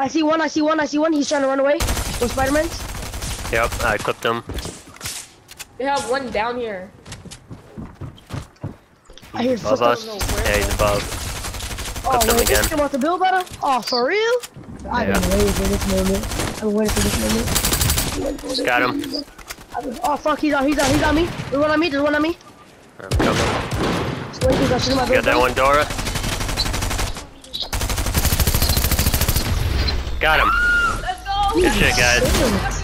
I see one, I see one, I see one. He's trying to run away with Spider-Man's. Yep, I clipped him. They have one down here. I hear Above footsteps. us. Yeah, he's above. Oh, clipped him wait, this again. kid wants to build better? Oh, for real? I've been waiting for this moment. I've been waiting for this moment. I've been waiting for this Got him. been- Oh, fuck, he's on, he's on, he's on me. There's one on me, there's one on me. I'm coming. Wait, he's on, Got that one, Dora. Got him. Let's go! Good shit, guys.